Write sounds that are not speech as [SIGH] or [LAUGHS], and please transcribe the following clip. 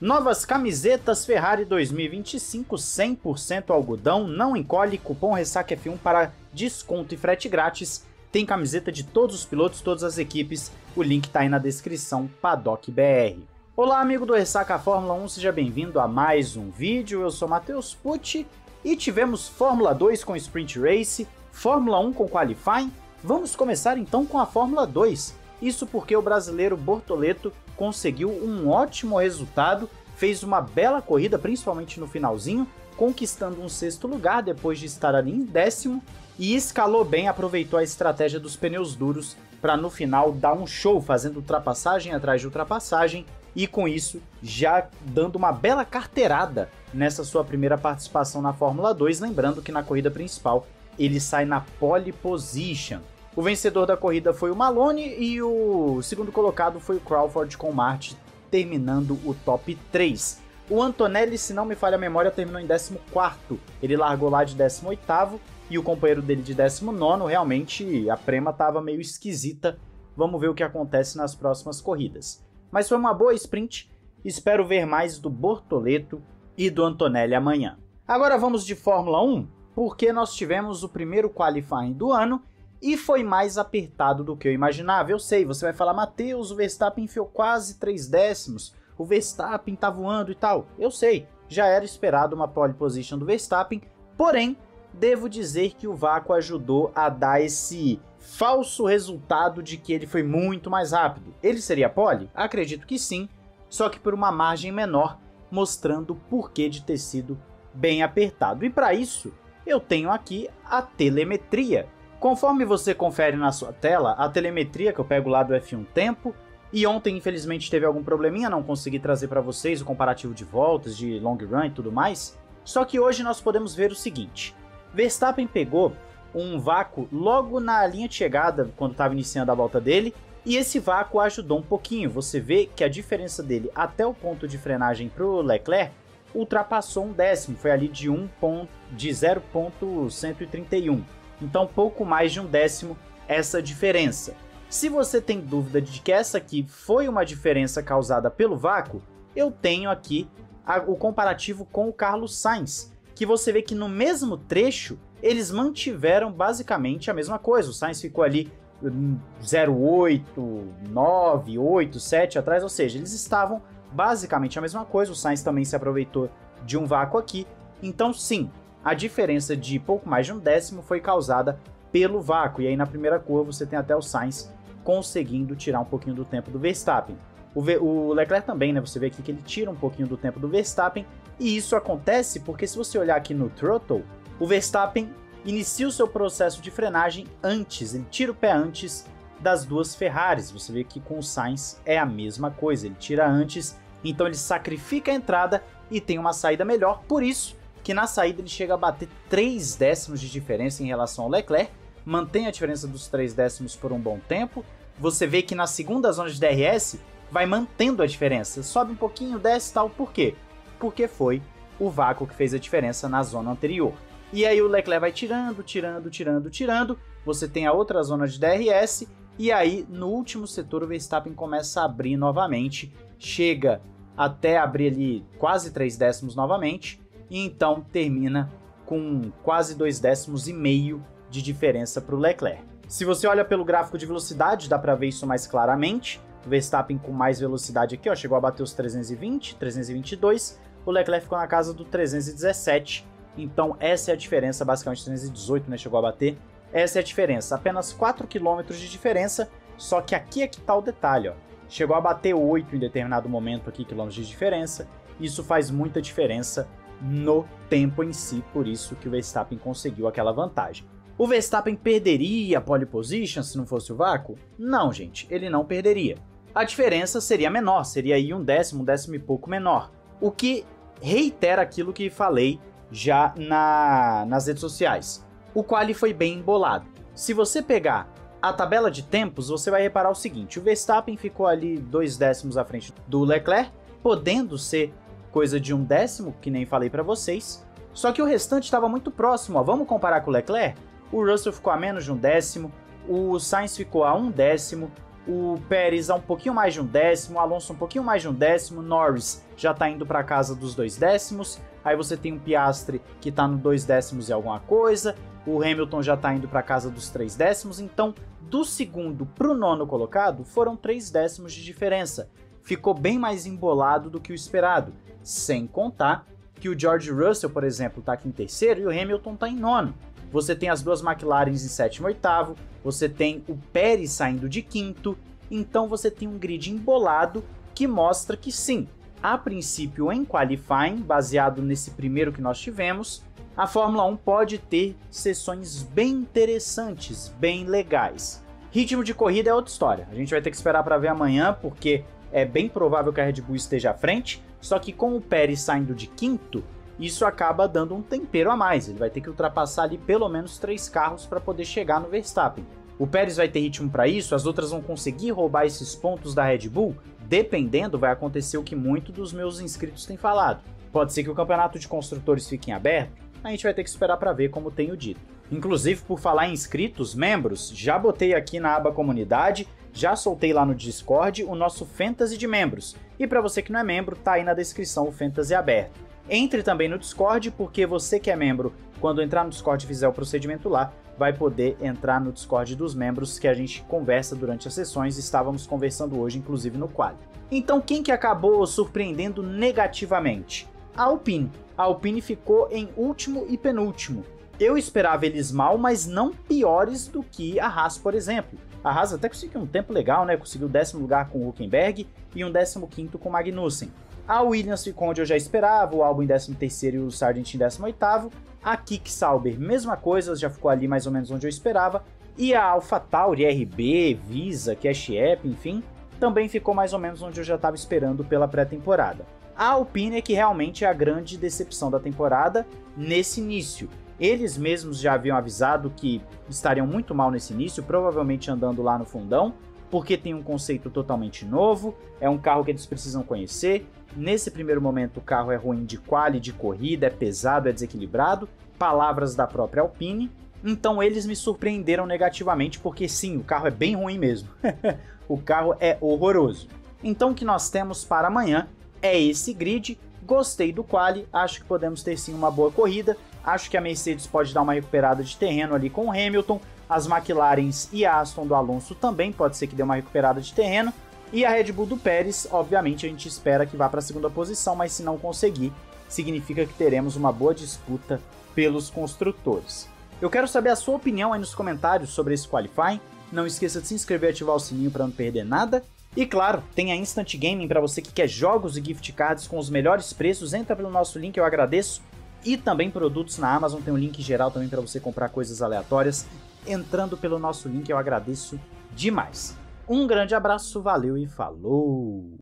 Novas camisetas Ferrari 2025 100% algodão, não encolhe, cupom Ressaca F1 para desconto e frete grátis. Tem camiseta de todos os pilotos, todas as equipes, o link tá aí na descrição, Paddock BR. Olá amigo do Ressaca Fórmula 1, seja bem-vindo a mais um vídeo, eu sou Matheus Pucci e tivemos Fórmula 2 com Sprint Race, Fórmula 1 com Qualifying, vamos começar então com a Fórmula 2. Isso porque o brasileiro Bortoleto conseguiu um ótimo resultado, fez uma bela corrida, principalmente no finalzinho, conquistando um sexto lugar depois de estar ali em décimo e escalou bem, aproveitou a estratégia dos pneus duros para no final dar um show, fazendo ultrapassagem atrás de ultrapassagem e com isso já dando uma bela carteirada nessa sua primeira participação na Fórmula 2, lembrando que na corrida principal ele sai na pole position. O vencedor da corrida foi o Malone e o segundo colocado foi o Crawford com o Martin, terminando o top 3. O Antonelli, se não me falha a memória, terminou em 14. Ele largou lá de 18 e o companheiro dele de 19. Realmente a prema estava meio esquisita. Vamos ver o que acontece nas próximas corridas. Mas foi uma boa sprint. Espero ver mais do Bortoleto e do Antonelli amanhã. Agora vamos de Fórmula 1, porque nós tivemos o primeiro qualifying do ano e foi mais apertado do que eu imaginava. Eu sei, você vai falar, Matheus, o Verstappen enfiou quase 3 décimos, o Verstappen tá voando e tal. Eu sei, já era esperado uma pole position do Verstappen, porém, devo dizer que o vácuo ajudou a dar esse falso resultado de que ele foi muito mais rápido. Ele seria pole? Acredito que sim, só que por uma margem menor, mostrando o porquê de ter sido bem apertado. E para isso, eu tenho aqui a telemetria, Conforme você confere na sua tela, a telemetria que eu pego lá do F1 Tempo, e ontem infelizmente teve algum probleminha, não consegui trazer para vocês o comparativo de voltas, de long run e tudo mais, só que hoje nós podemos ver o seguinte, Verstappen pegou um vácuo logo na linha de chegada, quando estava iniciando a volta dele, e esse vácuo ajudou um pouquinho, você vê que a diferença dele até o ponto de frenagem para o Leclerc ultrapassou um décimo, foi ali de, 1 ponto, de 0.131. Então, pouco mais de um décimo essa diferença. Se você tem dúvida de que essa aqui foi uma diferença causada pelo vácuo, eu tenho aqui a, o comparativo com o Carlos Sainz, que você vê que no mesmo trecho eles mantiveram basicamente a mesma coisa. O Sainz ficou ali 0,8, 9, 8, 7 atrás, ou seja, eles estavam basicamente a mesma coisa. O Sainz também se aproveitou de um vácuo aqui. Então, sim, a diferença de pouco mais de um décimo foi causada pelo vácuo. E aí na primeira curva você tem até o Sainz conseguindo tirar um pouquinho do tempo do Verstappen. O, o, Leclerc também, né? Você vê aqui que ele tira um pouquinho do tempo do Verstappen. E isso acontece porque se você olhar aqui no throttle, o Verstappen inicia o seu processo de frenagem antes, ele tira o pé antes das duas Ferraris. Você vê que com o Sainz é a mesma coisa, ele tira antes, então ele sacrifica a entrada e tem uma saída melhor. Por isso, que na saída ele chega a bater 3 décimos de diferença em relação ao Leclerc, mantém a diferença dos 3 décimos por um bom tempo. Você vê que na segunda zona de DRS vai mantendo a diferença, sobe um pouquinho, desce tal, por quê? Porque foi o vácuo que fez a diferença na zona anterior. E aí o Leclerc vai tirando, tirando, tirando, tirando. Você tem a outra zona de DRS e aí no último setor o Verstappen começa a abrir novamente, chega até abrir ali quase 3 décimos novamente e então termina com quase dois décimos e meio de diferença para o Leclerc. Se você olha pelo gráfico de velocidade, dá para ver isso mais claramente. O Verstappen com mais velocidade aqui, ó, chegou a bater os 320, 322. O Leclerc ficou na casa do 317. Então essa é a diferença, basicamente 318, né, chegou a bater. Essa é a diferença, apenas 4 km de diferença, só que aqui é que está o detalhe, ó. Chegou a bater 8 em determinado momento aqui, quilômetros de diferença. Isso faz muita diferença no tempo em si, por isso que o Verstappen conseguiu aquela vantagem. O Verstappen perderia a pole position se não fosse o vácuo? Não, gente, ele não perderia. A diferença seria menor, seria aí um décimo, um décimo e pouco menor. O que reitera aquilo que falei já na, nas redes sociais. O quali foi bem embolado. Se você pegar a tabela de tempos, você vai reparar o seguinte: o Verstappen ficou ali dois décimos à frente do Leclerc, podendo ser coisa de um décimo, que nem falei para vocês. Só que o restante estava muito próximo, ó. vamos comparar com o Leclerc? O Russell ficou a menos de um décimo, o Sainz ficou a um décimo, o Pérez a um pouquinho mais de um décimo, o Alonso um pouquinho mais de um décimo, Norris já está indo para casa dos dois décimos, aí você tem um Piastre que está no dois décimos e alguma coisa, o Hamilton já está indo para casa dos três décimos, então do segundo para o nono colocado foram três décimos de diferença. Ficou bem mais embolado do que o esperado, sem contar que o George Russell, por exemplo, está aqui em terceiro e o Hamilton está em nono. Você tem as duas McLarens em sétimo e oitavo, você tem o Pérez saindo de quinto, então você tem um grid embolado que mostra que sim, a princípio em qualifying, baseado nesse primeiro que nós tivemos, a Fórmula 1 pode ter sessões bem interessantes, bem legais. Ritmo de corrida é outra história. A gente vai ter que esperar para ver amanhã, porque é bem provável que a Red Bull esteja à frente, só que com o Pérez saindo de quinto, isso acaba dando um tempero a mais. Ele vai ter que ultrapassar ali pelo menos três carros para poder chegar no Verstappen. O Pérez vai ter ritmo para isso, as outras vão conseguir roubar esses pontos da Red Bull? Dependendo, vai acontecer o que muito dos meus inscritos têm falado. Pode ser que o campeonato de construtores fique em aberto, a gente vai ter que esperar para ver como tenho dito. Inclusive, por falar em inscritos, membros, já botei aqui na aba comunidade, já soltei lá no Discord o nosso Fantasy de membros. E para você que não é membro, tá aí na descrição o Fantasy aberto. Entre também no Discord, porque você que é membro, quando entrar no Discord e fizer o procedimento lá, vai poder entrar no Discord dos membros que a gente conversa durante as sessões. Estávamos conversando hoje, inclusive, no quadro. Então, quem que acabou surpreendendo negativamente? A Alpine. A Alpine ficou em último e penúltimo. Eu esperava eles mal, mas não piores do que a Haas, por exemplo. A Haas até conseguiu um tempo legal, né? Conseguiu décimo lugar com o Huckenberg e um décimo quinto com o Magnussen. A Williams ficou onde eu já esperava, o álbum em 13º e o Sargent em 18º. A Kick Sauber, mesma coisa, já ficou ali mais ou menos onde eu esperava. E a AlphaTauri, RB, Visa, Cash App, enfim, também ficou mais ou menos onde eu já estava esperando pela pré-temporada. A Alpine é que realmente é a grande decepção da temporada nesse início. Eles mesmos já haviam avisado que estariam muito mal nesse início, provavelmente andando lá no fundão, porque tem um conceito totalmente novo, é um carro que eles precisam conhecer, Nesse primeiro momento, o carro é ruim de quali, de corrida, é pesado, é desequilibrado. Palavras da própria Alpine. Então eles me surpreenderam negativamente, porque sim, o carro é bem ruim mesmo. [LAUGHS] o carro é horroroso. Então o que nós temos para amanhã é esse grid. Gostei do quali, acho que podemos ter sim uma boa corrida. Acho que a Mercedes pode dar uma recuperada de terreno ali com o Hamilton. As McLarens e a Aston do Alonso também pode ser que dê uma recuperada de terreno. E a Red Bull do Pérez, obviamente, a gente espera que vá para a segunda posição, mas se não conseguir, significa que teremos uma boa disputa pelos construtores. Eu quero saber a sua opinião aí nos comentários sobre esse qualifying. Não esqueça de se inscrever e ativar o sininho para não perder nada. E claro, tem a Instant Gaming para você que quer jogos e gift cards com os melhores preços. Entra pelo nosso link, eu agradeço. E também produtos na Amazon, tem um link geral também para você comprar coisas aleatórias. Entrando pelo nosso link, eu agradeço demais. Um grande abraço, valeu e falou!